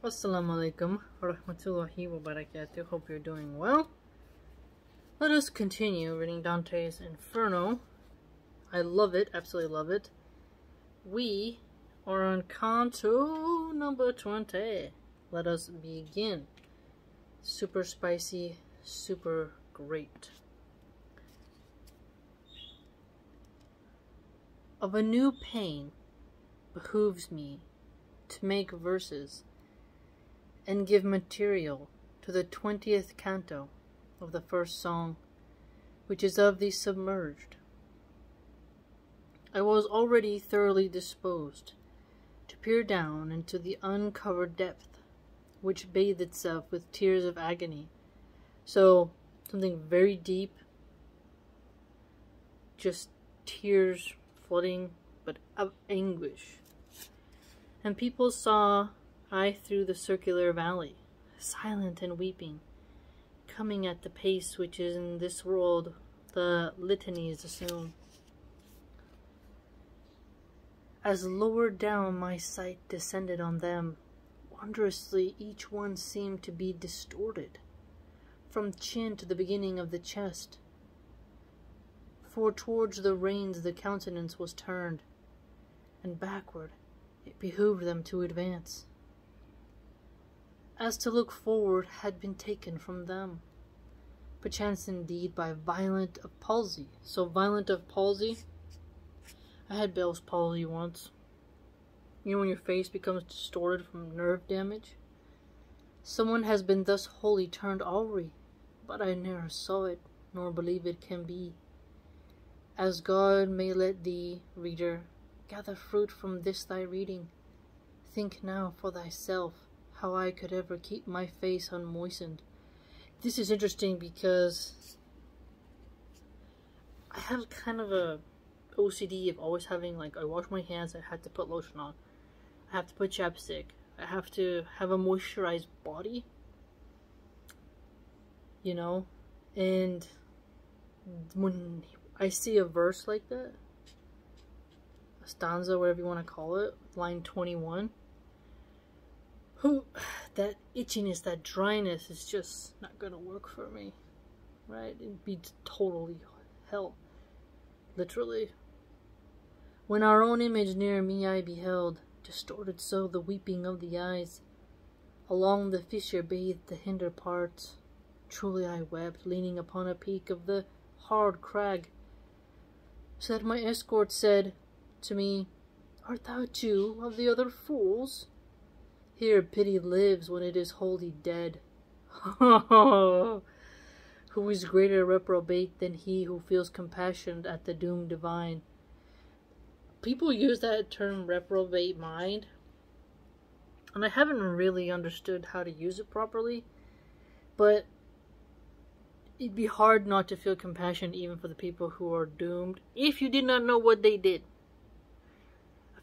Assalamu alaikum warahmatullahi wabarakatuh. Hope you're doing well. Let us continue reading Dante's Inferno. I love it, absolutely love it. We are on canto number 20. Let us begin. Super spicy, super great. Of a new pain behooves me to make verses and give material to the twentieth canto of the first song, which is of the submerged. I was already thoroughly disposed to peer down into the uncovered depth, which bathed itself with tears of agony. So, something very deep, just tears flooding, but of anguish. And people saw I through the circular valley, silent and weeping, coming at the pace which is in this world the litanies assume. As lower down my sight descended on them, wondrously each one seemed to be distorted, from chin to the beginning of the chest. For towards the reins the countenance was turned, and backward it behooved them to advance as to look forward had been taken from them. Perchance indeed by violent of palsy. So violent of palsy. I had Bell's palsy once. You know when your face becomes distorted from nerve damage? Someone has been thus wholly turned awry, but I ne'er saw it, nor believe it can be. As God may let thee, reader, gather fruit from this thy reading, think now for thyself how I could ever keep my face unmoistened. This is interesting because I have kind of a OCD of always having like I wash my hands, I have to put lotion on. I have to put chapstick. I have to have a moisturized body. You know? And when I see a verse like that, a stanza, whatever you want to call it, line 21, who that itchiness, that dryness is just not gonna work for me. Right? It'd be totally hell. Literally. When our own image near me I beheld, distorted so the weeping of the eyes. Along the fissure bathed the hinder parts. Truly I wept, leaning upon a peak of the hard crag. So that my escort said to me, Art thou too of the other fools? Here pity lives when it is wholly dead. who is greater reprobate than he who feels compassion at the doom divine? People use that term reprobate mind, and I haven't really understood how to use it properly, but it'd be hard not to feel compassion even for the people who are doomed if you did not know what they did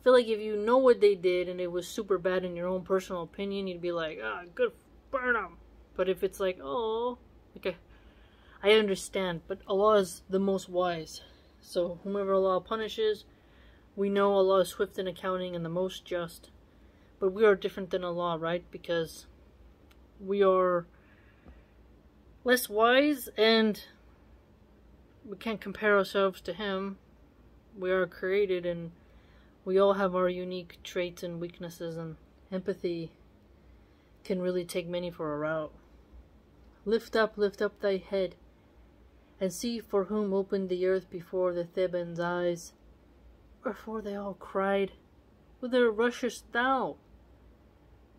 feel like if you know what they did and it was super bad in your own personal opinion, you'd be like, ah, oh, good, burn them. But if it's like, oh, okay, I understand. But Allah is the most wise. So whomever Allah punishes, we know Allah is swift in accounting and the most just. But we are different than Allah, right? Because we are less wise and we can't compare ourselves to Him. We are created and we all have our unique traits and weaknesses, and empathy can really take many for a rout. Lift up, lift up thy head, and see for whom opened the earth before the Thebans' eyes. Wherefore they all cried, Whither rushest thou?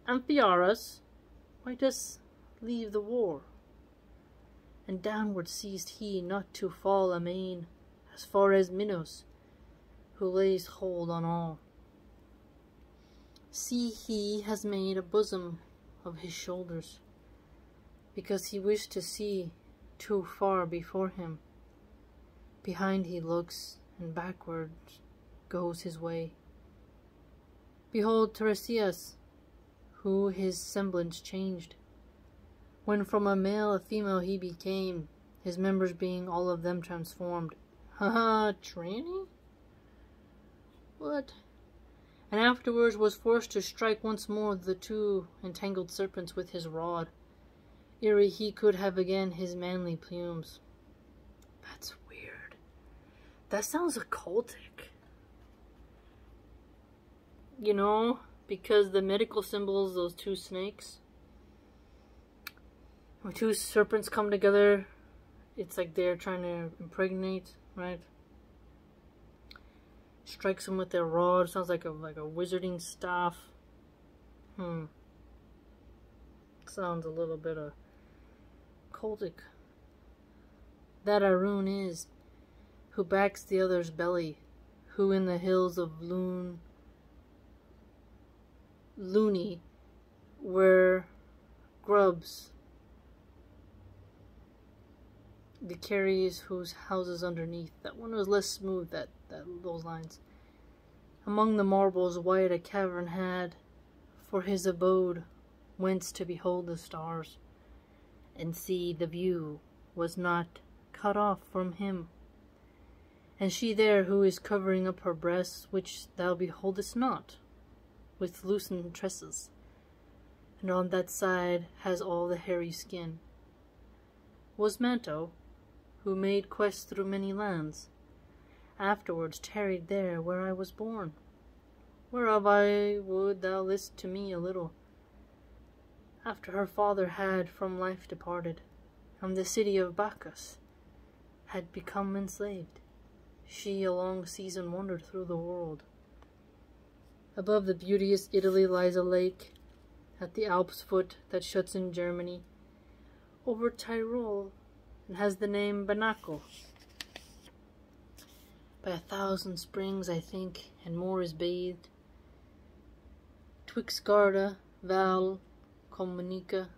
Amphiaraus, why dost leave the war? And downward ceased he not to fall amain, as far as Minos, who lays hold on all. See, he has made a bosom of his shoulders, because he wished to see too far before him. Behind he looks, and backwards goes his way. Behold Tiresias, who his semblance changed, when from a male a female he became, his members being all of them transformed. Ha ha, tranny? What? and afterwards was forced to strike once more the two entangled serpents with his rod, ere he could have again his manly plumes. That's weird. That sounds occultic. You know, because the medical symbols, those two snakes, when two serpents come together, it's like they're trying to impregnate, right? Strikes them with their rod. Sounds like a like a wizarding staff. Hmm. Sounds a little bit of cultic. That Aruns is, who backs the other's belly, who in the hills of Loon, Luni, where grubs the Carrarese whose houses underneath. That one was less smooth, that, that those lines. Among the marbles white a cavern had for his abode, whence to behold the stars, and see the view was not cut off from him. And she there who is covering up her breasts, which thou beholdest not, with loosened tresses, and on that side has all the hairy skin, was Manto, who made quest through many lands, afterwards tarried there where I was born, whereof I would thou list to me a little. After her father had from life departed, from the city of Bacchus, had become enslaved, she a long season wandered through the world. Above the beauteous Italy lies a lake, at the Alps' foot that shuts in Germany, over Tyrol and has the name Benaco. By a thousand springs, I think, and more is bathed. Twixt Garda, Val, Camonica,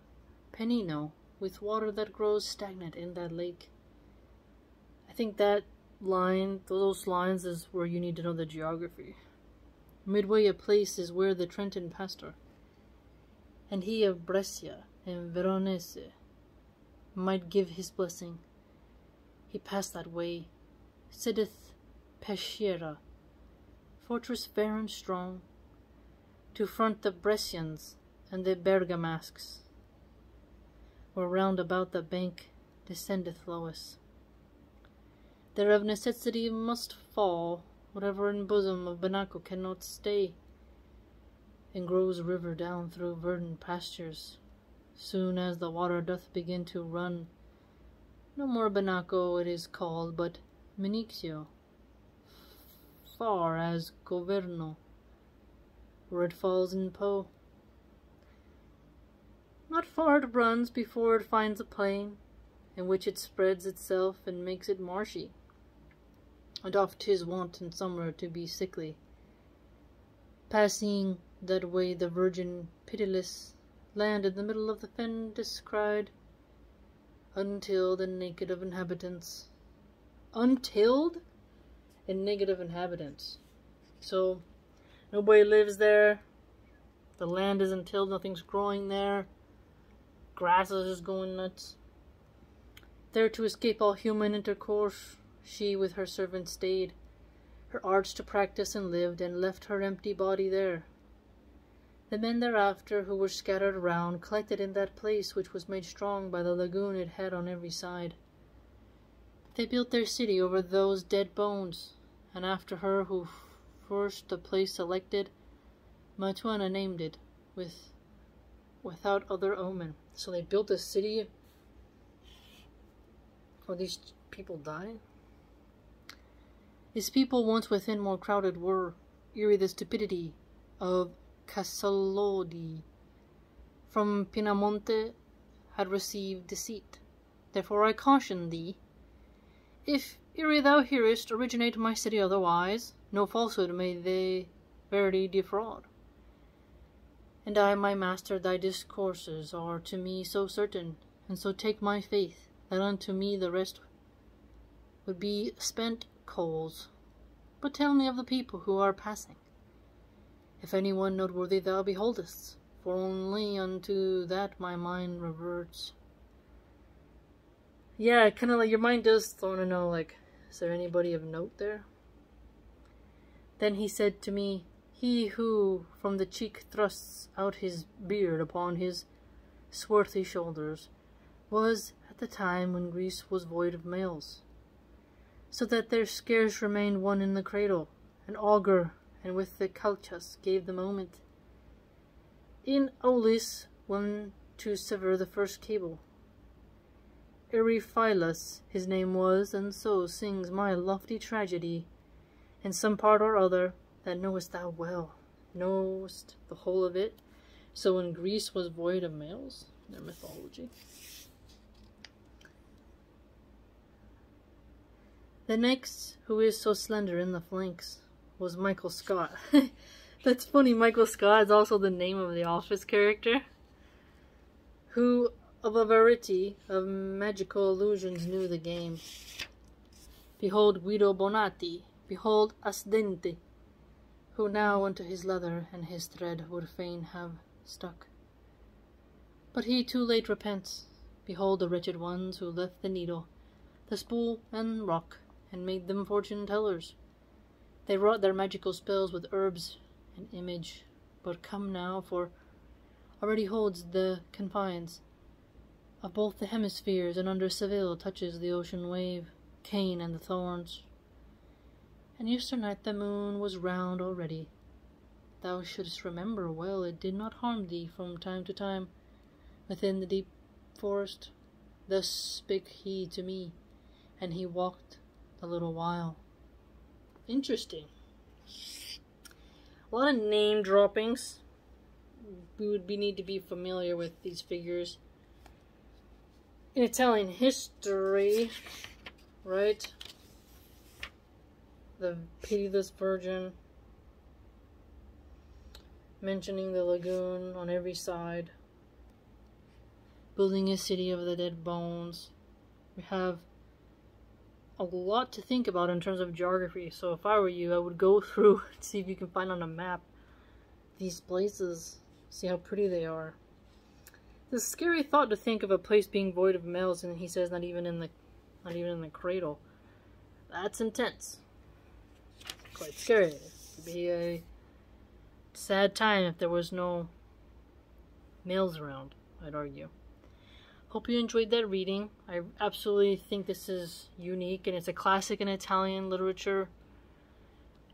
Pennino, with water that grows stagnant in that lake. I think that line, those lines is where you need to know the geography. Midway a place is where the Trentine pastor, and he of Brescia and Veronese might give his blessing. He passed that way, sitteth Peschiera, fortress fair and strong, to front the Brescians and the Bergamasques, where round about the bank descendeth Lois. There of necessity must fall whatever in bosom of Benaco cannot stay, and grows river down through verdant pastures soon as the water doth begin to run. No more Benaco it is called, but Mincio, far as Governo, where it falls in Po. Not far it runs before it finds a plain, in which it spreads itself and makes it marshy. And oft 'tis wont in summer to be sickly. Passing that way the virgin pitiless land in the middle of the fen descried, untilled and naked of inhabitants. Untilled and naked of inhabitants. So, nobody lives there. The land isn't tilled, nothing's growing there. Grass is just going nuts. There to escape all human intercourse, she with her servant stayed, her arts to practice and lived, and left her empty body there. The men thereafter, who were scattered around, collected in that place which was made strong by the lagoon it had on every side. They built their city over those dead bones, and after her who first the place selected, Mantua named it, with without other omen. So they built a city for these people died? His people once within more crowded were, eerie the stupidity of Casalodi from Pinamonte had received deceit. Therefore I caution thee, if ere thou hearest originate my city otherwise, no falsehood may they verity defraud. And I, my master, thy discourses are to me so certain, and so take my faith, that unto me the rest would be spent coals. But tell me of the people who are passing. If any one noteworthy thou beholdest, for only unto that my mind reverts. Yeah, kind of like your mind does want to know, like, is there anybody of note there? Then he said to me, he who from the cheek thrusts out his beard upon his swarthy shoulders, was at the time when Greece was void of males, so that there scarce remained one in the cradle, an augur, and with the Calchas gave the moment. In Aulis, when to sever the first cable. Eurypylus his name was, and so sings my lofty tragedy, in some part or other, that knowest thou well, knowest the whole of it. So when Greece was void of males, their mythology. The next, who is so slender in the flanks, was Michael Scott. That's funny, Michael Scott is also the name of the Office character, who of a variety of magical illusions knew the game. Behold Guido Bonatti, behold Asdente, who now unto his leather and his thread would fain have stuck. But he too late repents. Behold the wretched ones who left the needle, the spool and rock, and made them fortune tellers. They wrought their magical spells with herbs and image, but come now, for already holds the confines of both the hemispheres, and under Seville touches the ocean wave, Cain and the thorns. And yesternight the moon was round already. Thou shouldst remember well it did not harm thee from time to time within the deep forest. Thus spake he to me, and he walked a little while. Interesting. A lot of name droppings. We would be, need to be familiar with these figures. In Italian history, right? The pitiless virgin mentioning the lagoon on every side building a city of the dead bones. We have a lot to think about in terms of geography. So if I were you, I would go through and see if you can find on a map these places, see how pretty they are. It's a scary thought to think of a place being void of males, and he says not even in the, not even in the cradle. That's intense. Quite scary. It would be a sad time if there was no males around. I'd argue. Hope you enjoyed that reading. I absolutely think this is unique and it's a classic in Italian literature.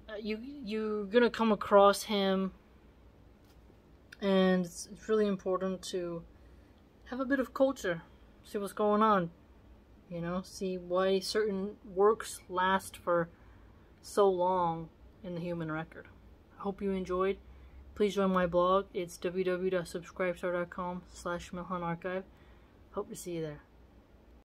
Uh, you you're gonna come across him, and it's, it's really important to have a bit of culture, see what's going on. You know, see why certain works last for so long in the human record. I hope you enjoyed. Please join my blog. It's www.subscribestar.com slash Archive. Hope to see you there.